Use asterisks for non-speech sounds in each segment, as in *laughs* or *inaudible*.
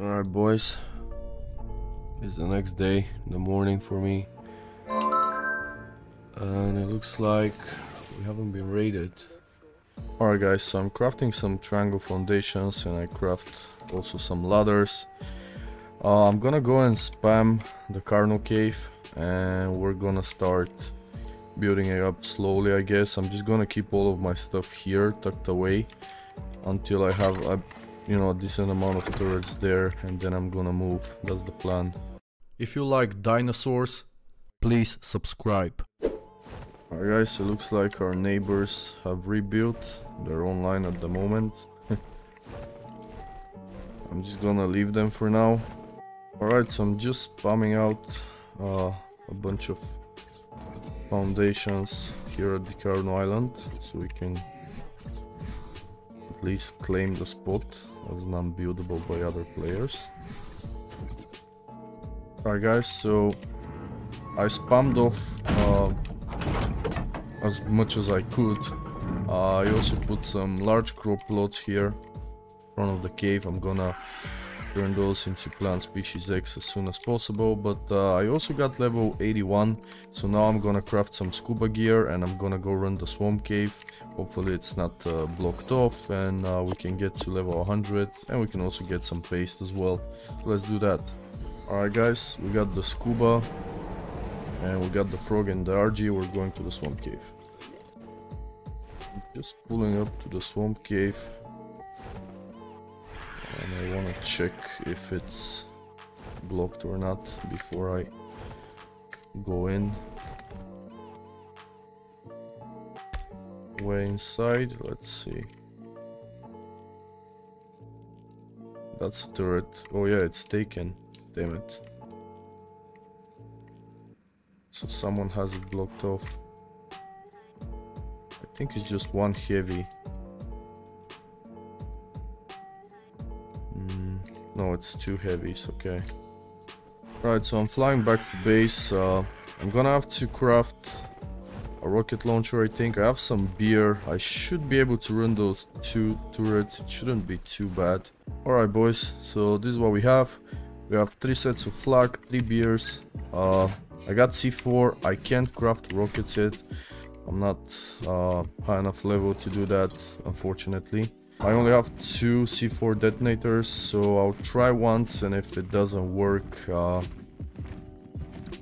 Alright boys, it's the next day, the morning for me. And it looks like we haven't been raided. Alright guys, so I'm crafting some triangle foundations and I craft also some ladders. Uh, I'm gonna go and spam the Carno cave and we're gonna start building it up slowly I guess. I'm just gonna keep all of my stuff here tucked away until I have a you know, a decent amount of turrets there and then I'm gonna move. That's the plan. If you like dinosaurs, please subscribe. Alright guys, it looks like our neighbors have rebuilt. They're online at the moment. *laughs* I'm just gonna leave them for now. Alright, so I'm just spamming out uh, a bunch of foundations here at the Carno Island so we can at least claim the spot as non-buildable by other players. Alright guys, so I spammed off uh, as much as I could. Uh, I also put some large crop plots here in front of the cave. I'm gonna turn those into plant species X as soon as possible but uh, I also got level 81 so now I'm gonna craft some scuba gear and I'm gonna go run the swamp cave. Hopefully it's not uh, blocked off and uh, we can get to level 100 and we can also get some paste as well. So let's do that. Alright guys we got the scuba and we got the frog and the RG we're going to the swamp cave. Just pulling up to the swamp cave and I want to check if it's blocked or not before I go in. Way inside let's see. That's a turret. Oh yeah it's taken. Damn it. So someone has it blocked off. I think it's just one heavy No, it's too heavy, it's okay. Right, so I'm flying back to base. Uh, I'm gonna have to craft a rocket launcher, I think. I have some beer. I should be able to run those two turrets. It shouldn't be too bad. Alright, boys. So this is what we have. We have three sets of flak, three beers. Uh, I got C4. I can't craft rockets yet. I'm not uh, high enough level to do that, unfortunately. I only have two C4 detonators, so I'll try once and if it doesn't work, uh,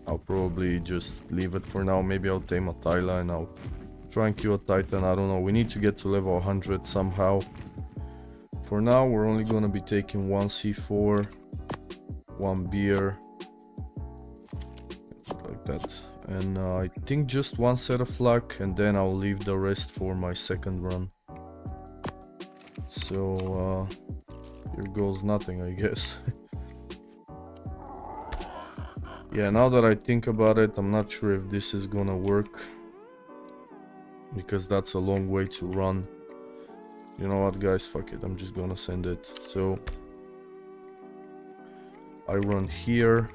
I'll probably just leave it for now. Maybe I'll tame a Thyla and I'll try and kill a Titan. I don't know. We need to get to level 100 somehow. For now, we're only going to be taking one C4, one beer, like that. And uh, I think just one set of luck and then I'll leave the rest for my second run. So, uh, here goes nothing, I guess. *laughs* yeah, now that I think about it, I'm not sure if this is gonna work. Because that's a long way to run. You know what, guys? Fuck it. I'm just gonna send it. So, I run here.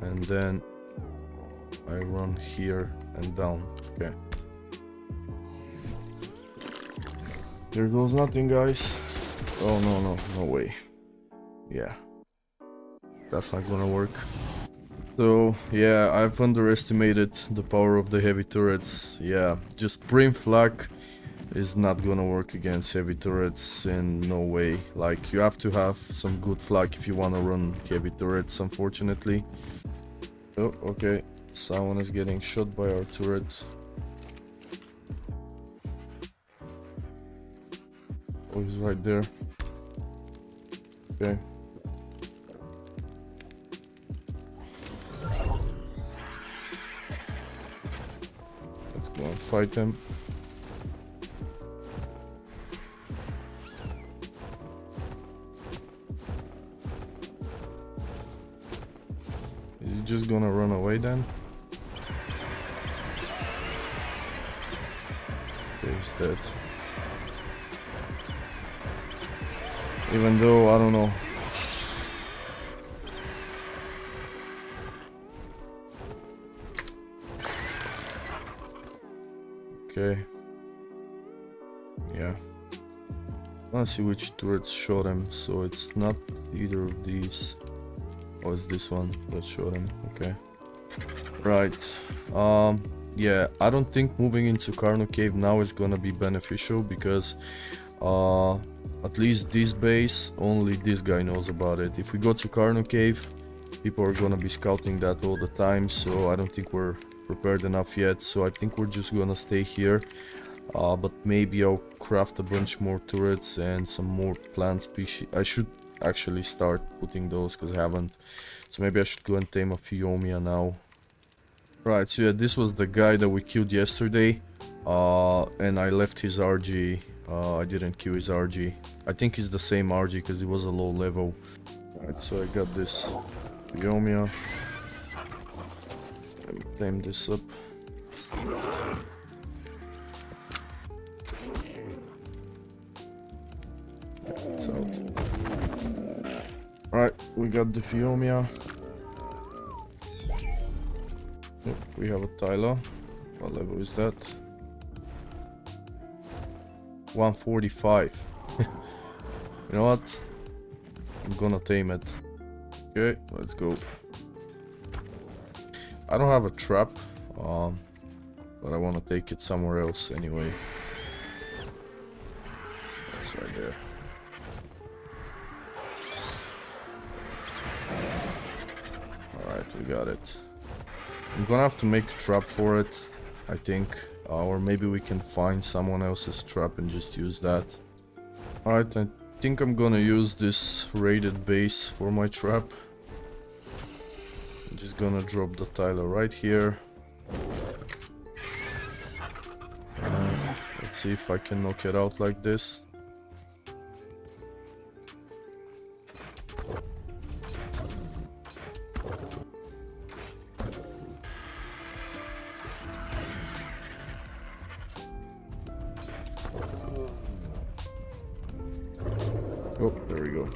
And then I run here and down. Okay. There goes nothing, guys. Oh, no, no, no way. Yeah. That's not gonna work. So, yeah, I've underestimated the power of the heavy turrets. Yeah, just Prim Flak is not gonna work against heavy turrets in no way. Like, you have to have some good flak if you wanna run heavy turrets, unfortunately. Oh, okay. Someone is getting shot by our turret. Oh, he's right there. Okay. Let's go and fight him. Is he just gonna run away then? Okay, he's dead. Even though, I don't know. Okay. Yeah. Let's see which turrets shot him. So it's not either of these. Oh, it's this one that shot him. Okay. Right. Um. Yeah, I don't think moving into Carno Cave now is gonna be beneficial because uh, at least this base, only this guy knows about it. If we go to Carno Cave, people are gonna be scouting that all the time, so I don't think we're prepared enough yet. So I think we're just gonna stay here. Uh, but maybe I'll craft a bunch more turrets and some more plant species. I should actually start putting those because I haven't. So maybe I should go and tame a Phiomia now. Right, so yeah, this was the guy that we killed yesterday. Uh, and I left his RG. Uh, I didn't kill his RG. I think it's the same RG because it was a low level. Alright, so I got this Phiomia. Let me tame this up. Out. Alright, we got the Phiomia. Yep, we have a Thyla. What level is that? 145. *laughs* you know what? I'm gonna tame it. Okay, let's go. I don't have a trap, um, but I want to take it somewhere else anyway. That's right there. Alright, we got it. I'm gonna have to make a trap for it, I think. Uh, or maybe we can find someone else's trap and just use that. Alright, I think I'm gonna use this raided base for my trap. I'm just gonna drop the Thyla right here. Uh, let's see if I can knock it out like this. Oh, there we go.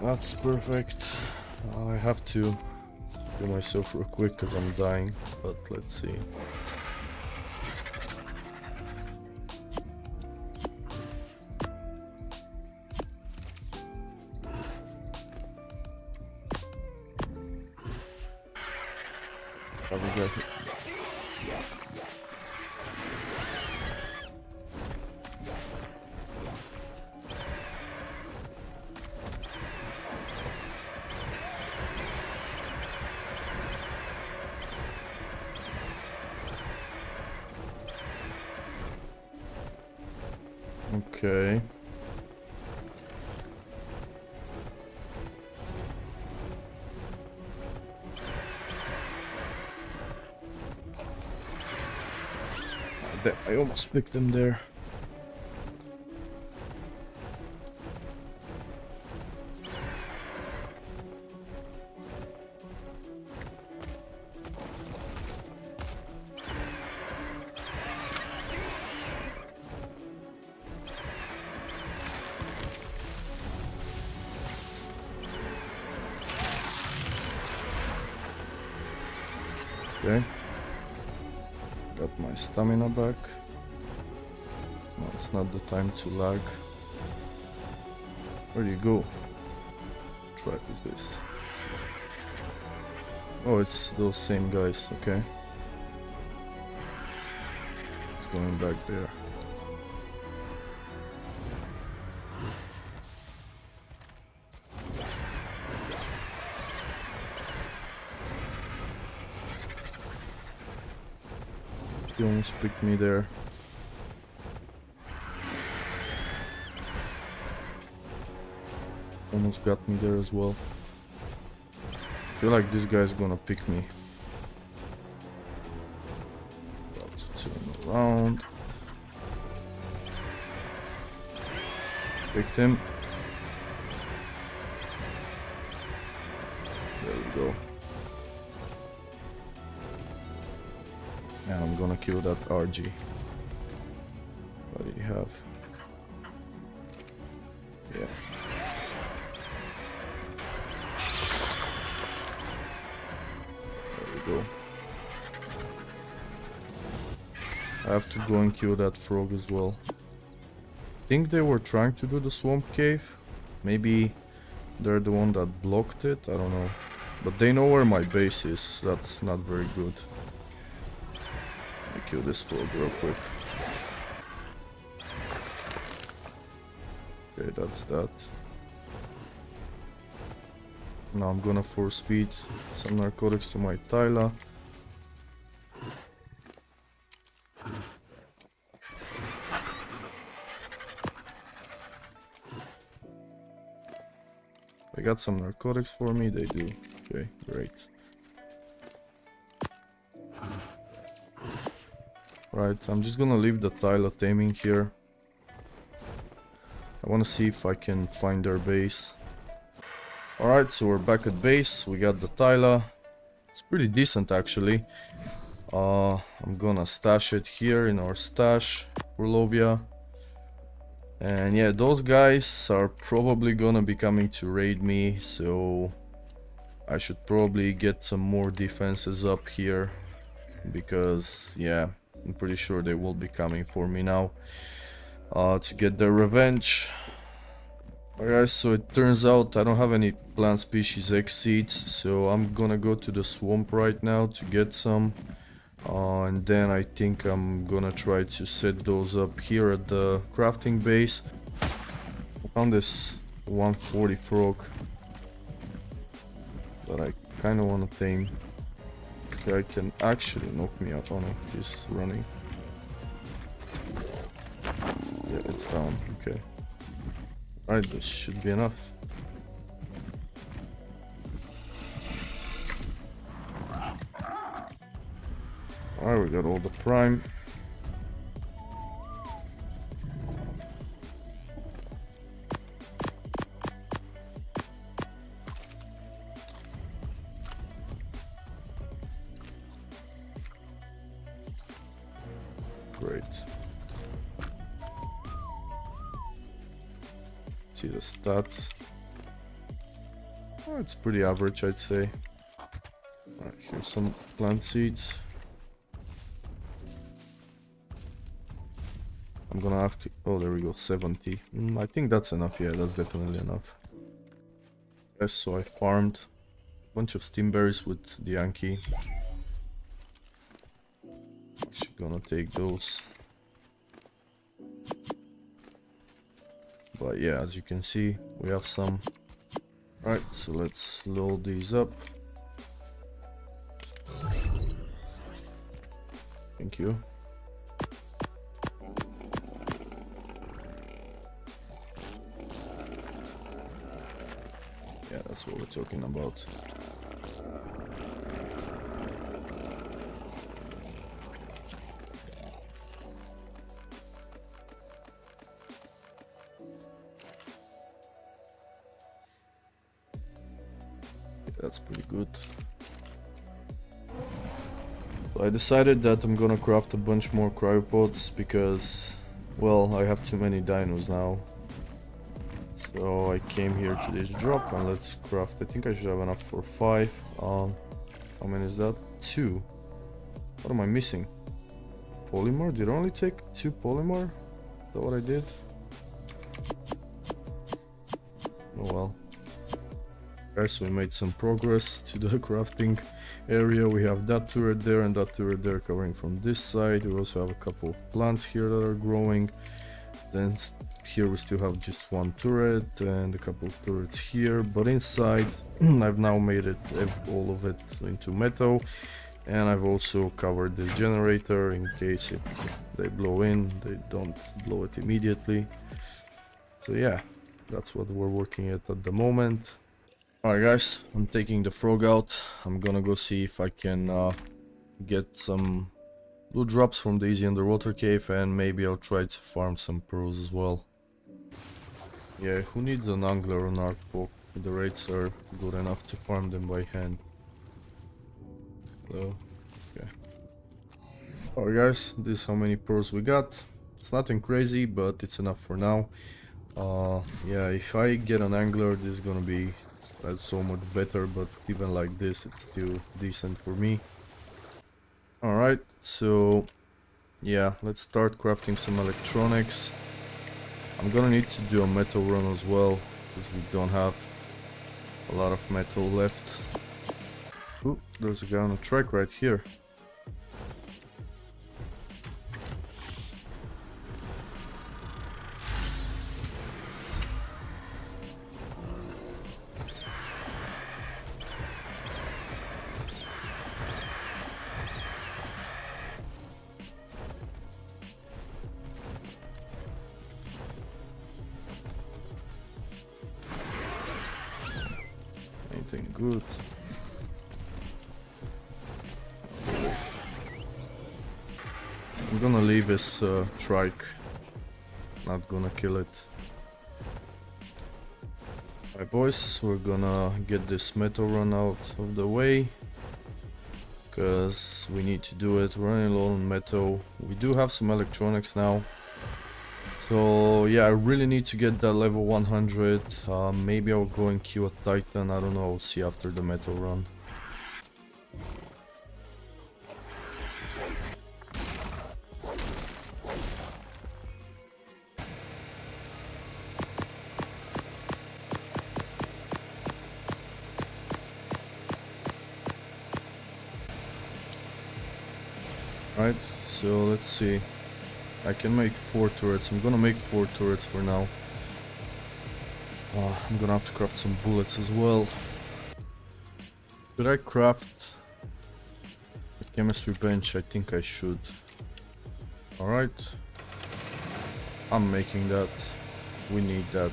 That's perfect. I have to do myself real quick because I'm dying, but let's see. Okay. I almost picked them there. Okay. Got my stamina back. It's not the time to lag. Where do you go? What Track is this? Oh, it's those same guys, okay. It's going back there. Almost picked me there. Almost got me there as well. I feel like this guy's gonna pick me. About to turn around. Picked him. There we go. Kill that RG. What do you have? Yeah. There we go. I have to go and kill that frog as well. I think they were trying to do the swamp cave. Maybe they're the one that blocked it, I don't know. But they know where my base is, that's not very good. Kill this frog real quick. Okay, that's that. Now I'm gonna force feed some narcotics to my Thyla. They got some narcotics for me, they do. Okay, great. Right, I'm just gonna leave the Thyla taming here. I wanna see if I can find their base. Alright, so we're back at base, we got the Thyla. It's pretty decent actually. Uh, I'm gonna stash it here in our stash, Urlovia. And yeah, those guys are probably gonna be coming to raid me, so I should probably get some more defenses up here. Because, yeah, I'm pretty sure they will be coming for me now uh, to get their revenge. Alright, so it turns out I don't have any plant species X seeds, so I'm gonna go to the swamp right now to get some. Uh, and then I think I'm gonna try to set those up here at the crafting base. Found this 140 frog that I kind of want to tame. I can actually knock me out. Oh no, he's running. Yeah, it's down. Okay. Alright, this should be enough. Alright, we got all the prime. Pretty average, I'd say. Here's some plant seeds. I'm gonna have to... Oh, there we go, 70. Mm, I think that's enough, yeah, that's definitely enough. Yes, so I farmed a bunch of stimberries with the Yankee. Actually gonna take those. But yeah, as you can see, we have some. Right, so let's load these up. Thank you. Yeah, that's what we're talking about. That's pretty good. So I decided that I'm gonna craft a bunch more cryopods because, well, I have too many dinos now. So I came here to this drop and let's craft. I think I should have enough for five. Um, how many is that? Two. What am I missing? Polymer? Did I only take two polymer? Is that what I did? Okay, so we made some progress to the *laughs* crafting area. We have that turret there and that turret there covering from this side. We also have a couple of plants here that are growing. Then here we still have just one turret and a couple of turrets here. But inside, *clears throat* I've now made it all of it into metal. And I've also covered this generator in case if they blow in, they don't blow it immediately. So yeah, that's what we're working at at the moment. Alright guys, I'm taking the frog out. I'm gonna go see if I can uh, get some loot drops from the easy underwater cave and maybe I'll try to farm some pearls as well. Yeah, who needs an angler on Arkpoc? The rates are good enough to farm them by hand. So, okay. Alright guys, this is how many pearls we got. It's nothing crazy, but it's enough for now. Uh, yeah, if I get an angler, this is gonna be that's so much better but even like this it's still decent for me alright so yeah, let's start crafting some electronics. I'm gonna need to do a metal run as well, because we don't have a lot of metal left. Ooh, there's a guy on a track right here. Gonna leave his uh, trike. Not gonna kill it. Alright boys, we're gonna get this metal run out of the way. Because we need to do it, running low on metal. We do have some electronics now. So yeah, I really need to get that level 100. Uh, maybe I'll go and kill a titan. I don't know. I'll see after the metal run. Right, so let's see. I can make four turrets. I'm gonna make four turrets for now. Uh, I'm gonna have to craft some bullets as well. Should I craft a chemistry bench? I think I should. Alright. I'm making that. We need that.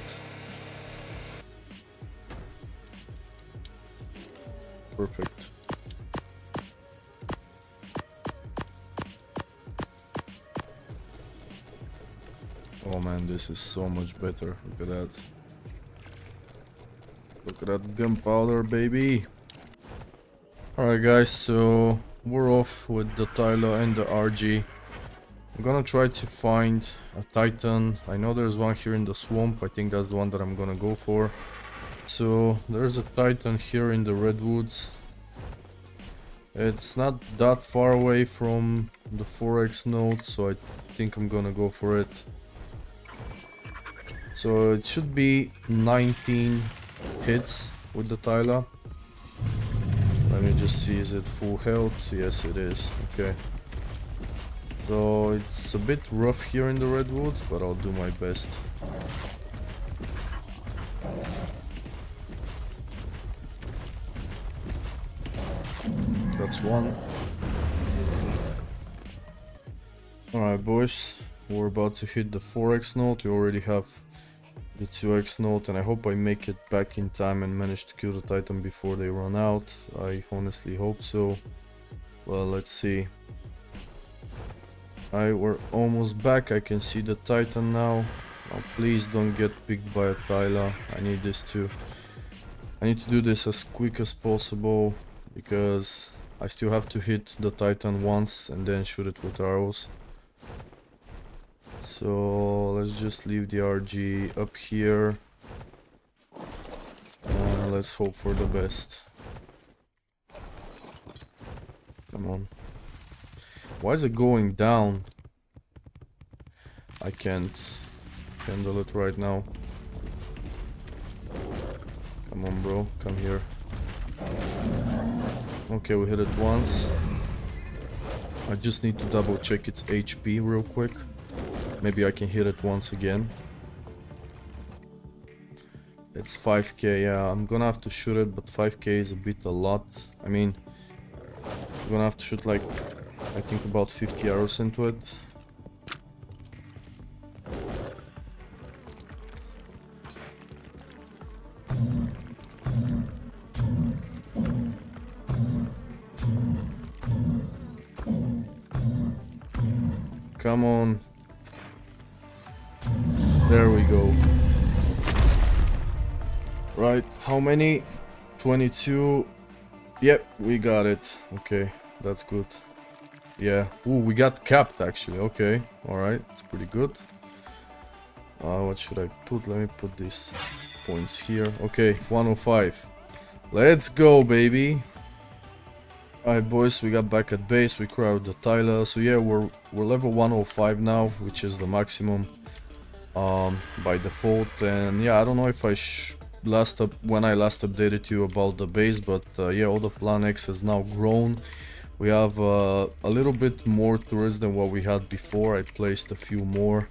Perfect. Man, this is so much better. Look at that. Look at that gunpowder, baby. Alright guys, so we're off with the Thyla and the RG. I'm gonna try to find a Titan. I know there's one here in the swamp. I think that's the one that I'm gonna go for. So there's a Titan here in the Redwoods. It's not that far away from the 4x node, so I think I'm gonna go for it. So it should be 19 hits with the Thyla. Let me just see, is it full health? Yes, it is. Okay. So it's a bit rough here in the redwoods, but I'll do my best. That's one. Alright boys, we're about to hit the 4x node. We already have the 2x node and I hope I make it back in time and manage to kill the titan before they run out. I honestly hope so. Well, let's see. I we're almost back. I can see the titan now. Oh, please don't get picked by a Thyla. I need this too. I need to do this as quick as possible because I still have to hit the titan once and then shoot it with arrows. So let's just leave the RG up here. And let's hope for the best. Come on. Why is it going down? I can't handle it right now. Come on, bro. Come here. Okay, we hit it once. I just need to double check its HP real quick. Maybe I can hit it once again. It's 5k, yeah, I'm gonna have to shoot it, but 5k is a bit a lot. I mean, I'm gonna have to shoot like, I think about 50 arrows into it. How many? 22. Yep, we got it. Okay, that's good. Yeah. Ooh, we got capped actually. Okay, alright, it's pretty good. Uh, what should I put? Let me put these points here. Okay, 105. Let's go, baby. Alright boys, we got back at base, we crowd the Thyla, so yeah, we're, we're level 105 now, which is the maximum um, by default, and yeah, I don't know if I last up when I last updated you about the base, but uh, yeah, all the Plant X has now grown. We have uh, a little bit more turrets than what we had before, I placed a few more.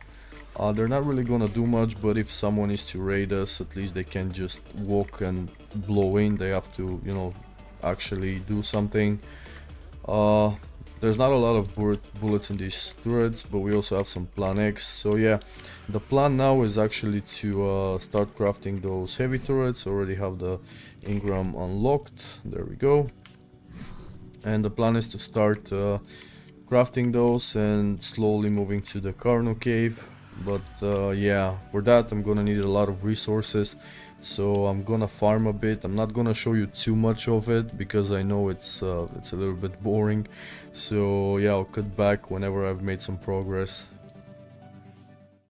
Uh, they're not really gonna do much, but if someone is to raid us, at least they can just walk and blow in, they have to, you know, actually do something. Uh, there's not a lot of bullet, bullets in these turrets, but we also have some plant X. So yeah, the plan now is actually to uh, start crafting those heavy turrets. Already have the engram unlocked. There we go. And the plan is to start uh, crafting those and slowly moving to the Carno cave. But uh, yeah, for that I'm gonna need a lot of resources so I'm gonna farm a bit. I'm not gonna show you too much of it because I know it's uh, it's a little bit boring. So yeah I'll cut back whenever I've made some progress